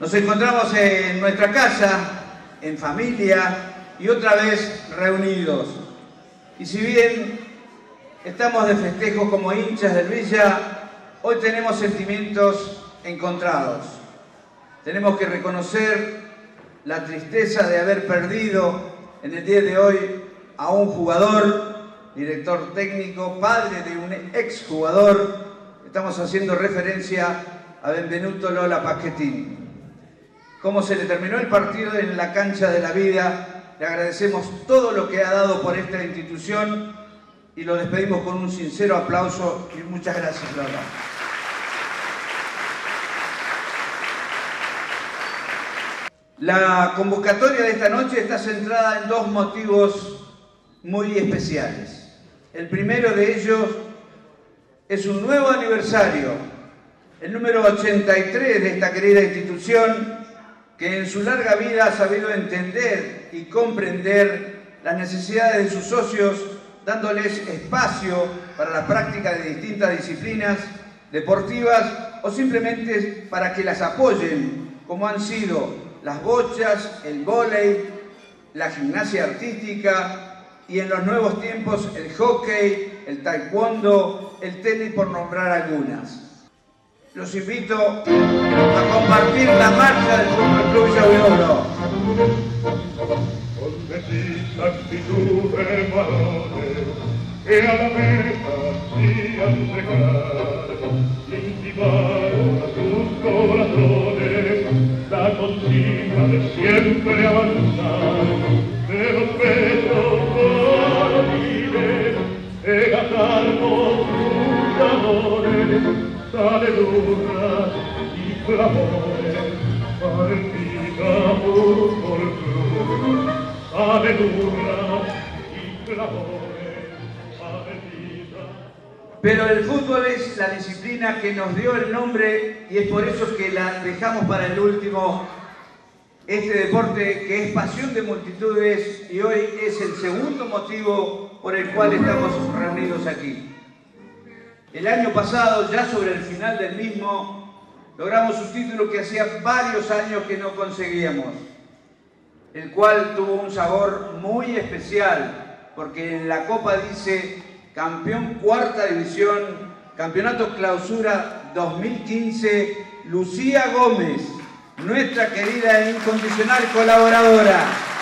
Nos encontramos en nuestra casa, en familia y otra vez reunidos. Y si bien estamos de festejo como hinchas del Villa, hoy tenemos sentimientos encontrados. Tenemos que reconocer la tristeza de haber perdido en el día de hoy a un jugador, director técnico, padre de un exjugador. Estamos haciendo referencia a Benvenuto Lola Paquetín. Como se le terminó el partido en la cancha de la vida, le agradecemos todo lo que ha dado por esta institución y lo despedimos con un sincero aplauso y muchas gracias, Lola. La convocatoria de esta noche está centrada en dos motivos muy especiales. El primero de ellos es un nuevo aniversario, el número 83 de esta querida institución que en su larga vida ha sabido entender y comprender las necesidades de sus socios, dándoles espacio para la práctica de distintas disciplinas deportivas o simplemente para que las apoyen, como han sido las bochas, el vóley, la gimnasia artística y en los nuevos tiempos el hockey, el taekwondo, el tenis, por nombrar algunas. Los invito a compartir la marcha del Fútbol Club Villaviolo. Con decisa actitud de valores que a la meta hacían llegar, intimaron a sus corazones la consigna de siempre avanzar, de los besos volantines, de gastar con sus amores, sale luna y clamores, partida por cruz, sale luna y clamores, partida Pero el fútbol es la disciplina que nos dio el nombre y es por eso que la dejamos para el último. Este deporte que es pasión de multitudes y hoy es el segundo motivo por el cual estamos reunidos aquí. El año pasado, ya sobre el final del mismo, logramos un título que hacía varios años que no conseguíamos, el cual tuvo un sabor muy especial, porque en la copa dice campeón cuarta división, campeonato clausura 2015, Lucía Gómez, nuestra querida e incondicional colaboradora.